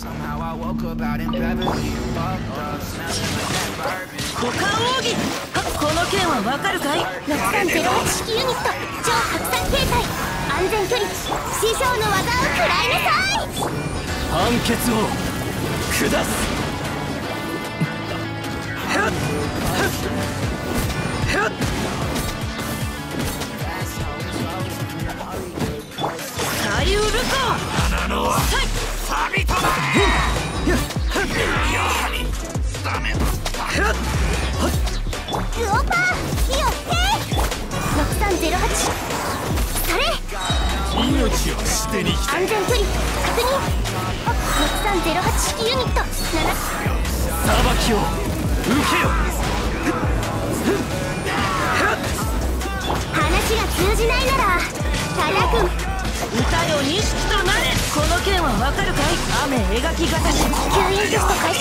Somehow I woke up out in Beverly and fucked up, smelling like that bourbon. 股間奥義この件はわかるかい6308式ユニット超拡散形態安全距離師匠の技を食らいなさい判決を下すっときを受けよ話が通じないなら。タラ君歌よ認となれこの剣はわかるかい？雨描き方に吸引とし開始。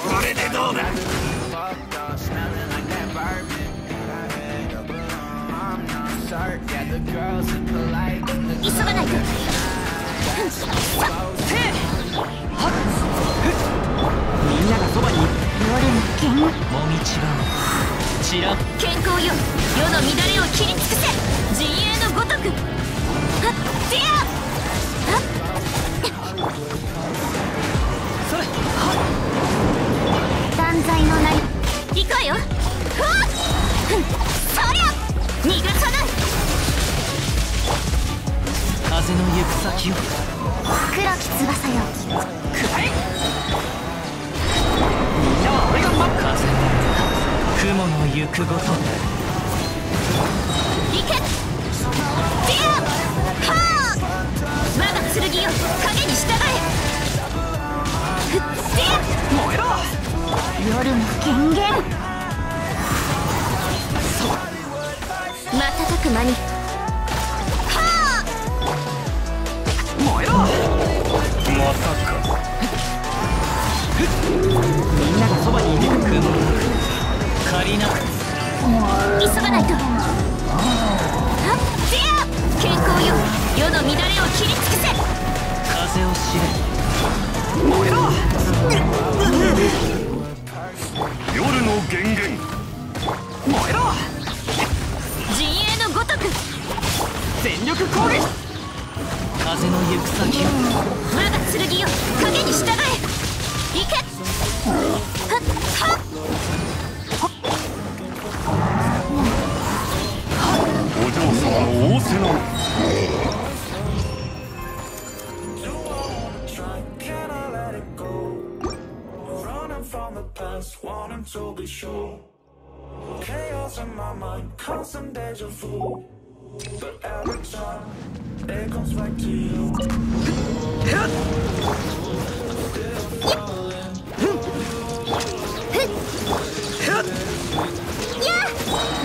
これでどうだ急がないとんながそばに夜の剣もみちがちら健康よ世の乱れを切り尽くせ陣営のごとくはっ。ディアはっ断罪のなり行くわよふわっふんそりゃ逃が風の行く先を。黒き翼よ。くらえみんなは俺が待風の雲の行くごと。行け。ディア。はあ。我が剣よ影に従え燃えろ夜の源源燃えろ陣営のごとく全力攻撃風の行く先を我が剣よ影に従え行けはっお嬢様の仰せなの to be sure. Chaos in my mind, constant deja vu. But every time, it comes back to you. や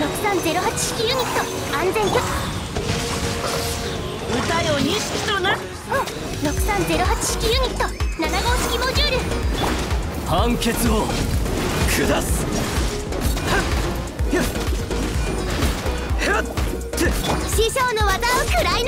6308式ユニット安全距離歌よ錦とな6308式ユニット7号式モジュール判決を下す。師匠の技を食らい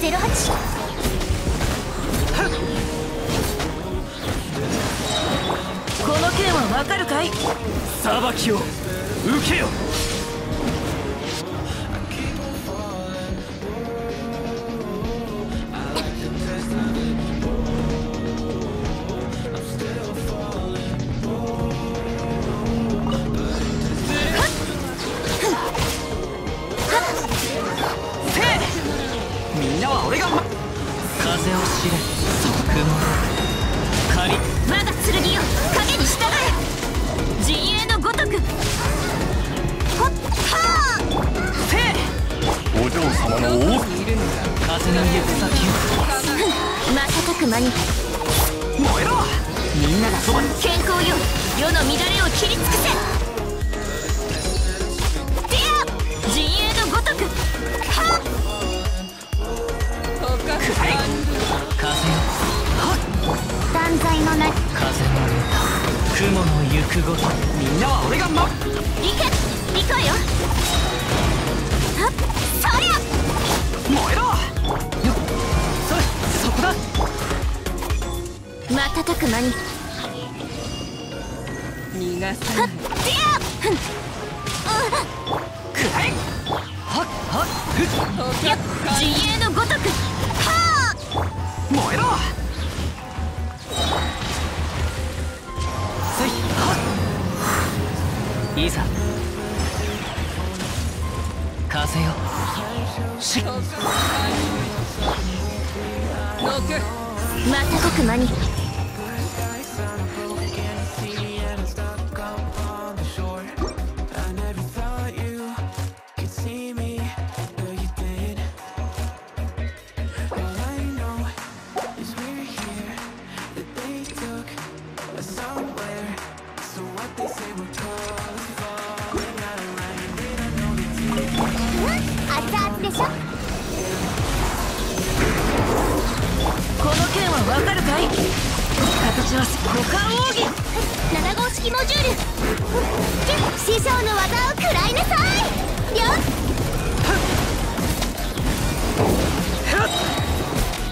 08この件はわかるかい？裁きを受けよ。世の乱れを切り尽くせ。ディア陣営のごとく。はっ。風よ。断罪のない風雲の行くごとみんなは俺が守る行け。行こうよ。はっ。そりゃ。燃えろ。よっ。それそこだ。瞬く間に逃がさっディアふんくらえはっはっふっやっ陣営のごくはあ燃えろせいはっ！いざ風よしっ瞬く間にこの剣はわかるかい？形は股間奥義。7号式モジュール。師匠の技を食らいなさい。よ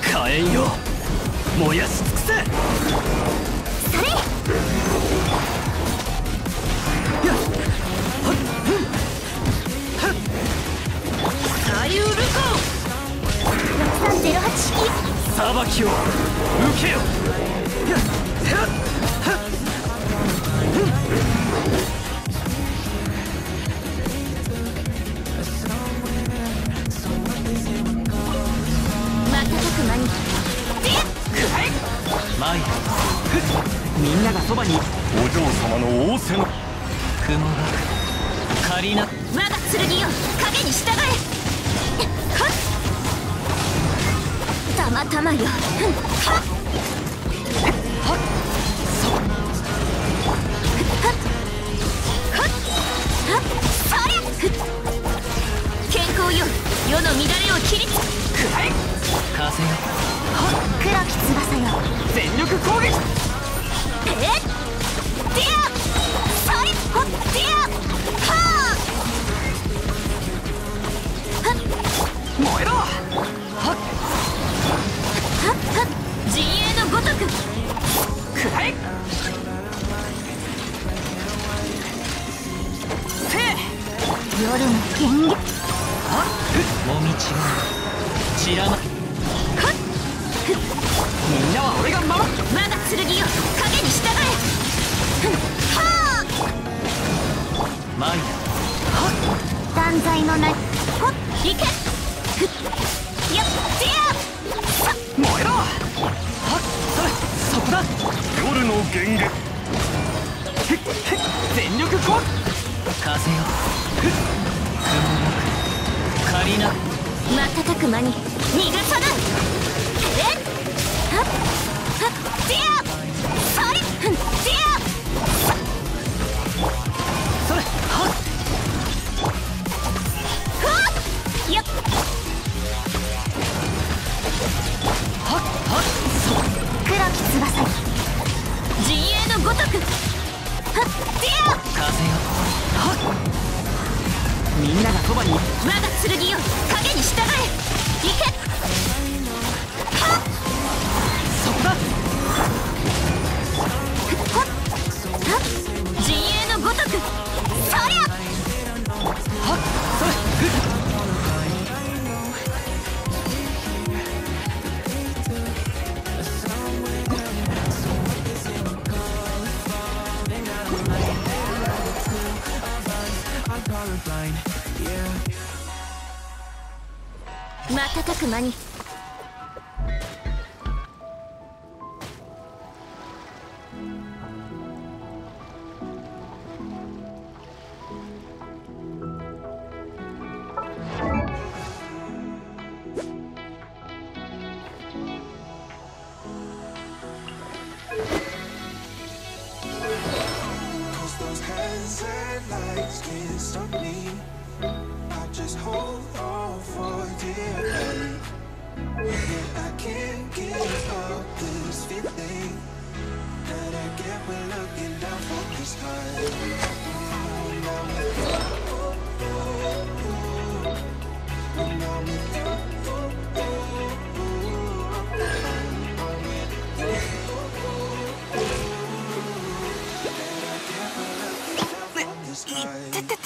火炎よ燃やし尽くせ左右ルコ6308式裁きを受けよ瞬く間にマイルみんながそばにお嬢様の仰せの雲が仮な我が剣よ影に従え。たまたまよ。ふんごとく。くらえせえ夜の剣撃はっもみちが散らなみんなは俺が守る我が剣よ影に従え。ふんはマイルあ断罪のない。ほっ。いけ夜の幻月へっへっ全力攻撃風よ。雲なく仮な。瞬く間に。逃がさない。え？っは？っは？っディアそれ間にってて